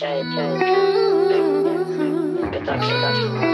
Czaj, czaj, czaj. Tak, tak, tak.